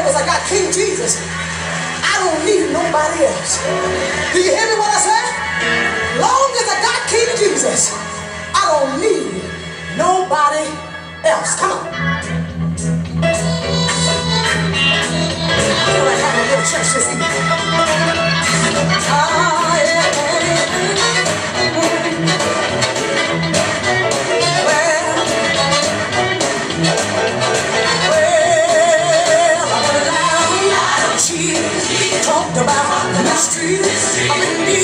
long as I got King Jesus, I don't need nobody else. Do you hear me what I said? Long as I got King Jesus, I don't need nobody else. Come on. I feel like having a little church this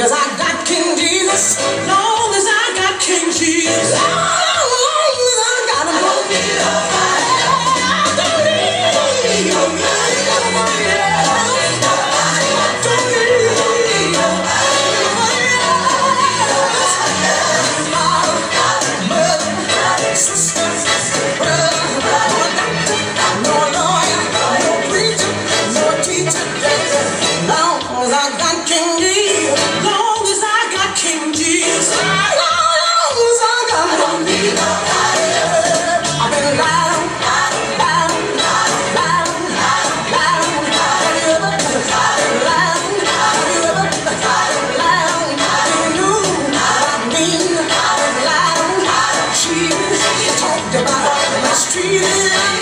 because I got you love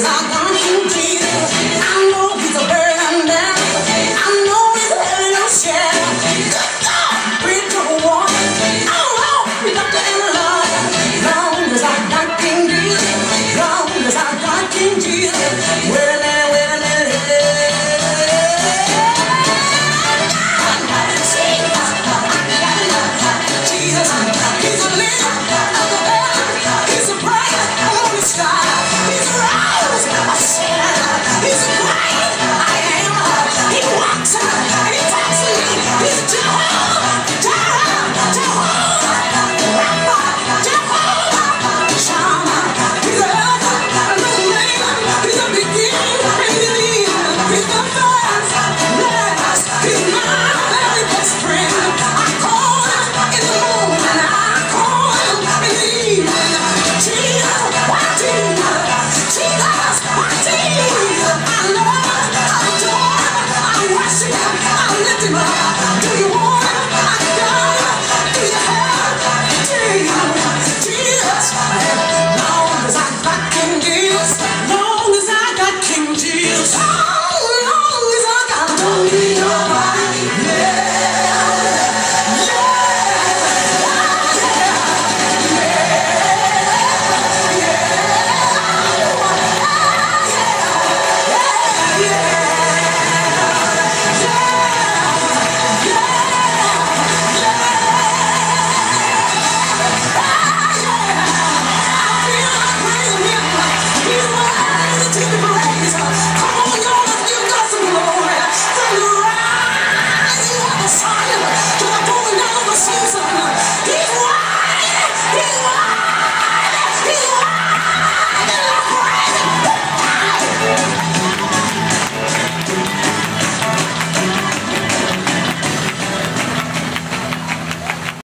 Cause I want you to